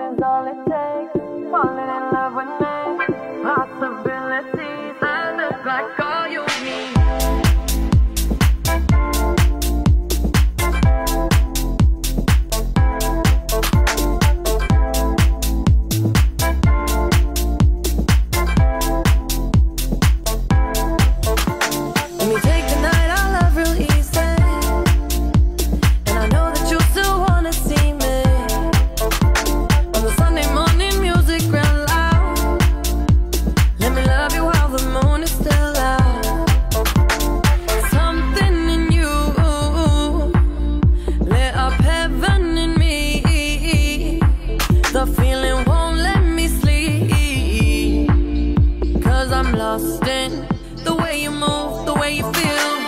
is all it takes. Falling in love with me, possibilities and the like. way you feel.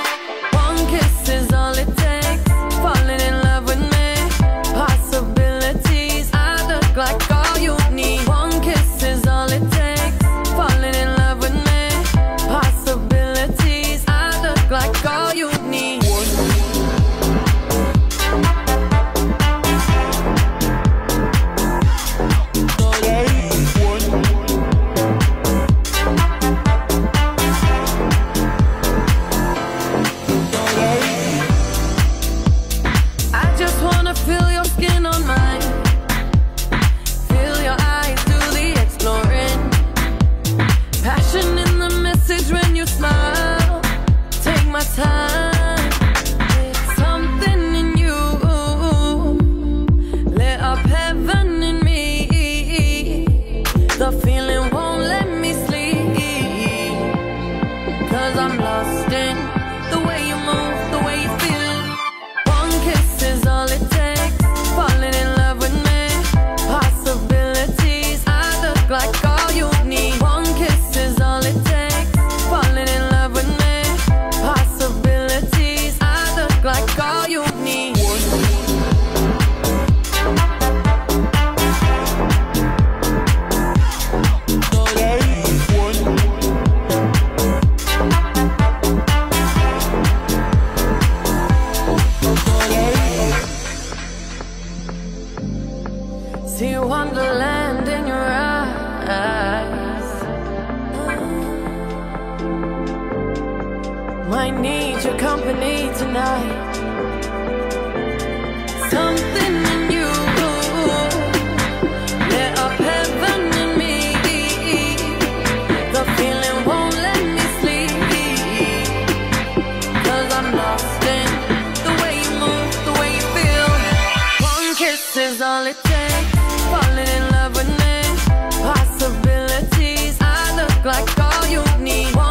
need your company tonight. Something in you lit up heaven in me. The feeling won't let me I'm lost in the way you move, the way you feel. One kiss is all it takes. Falling in love with me. Possibilities. I look like all you need.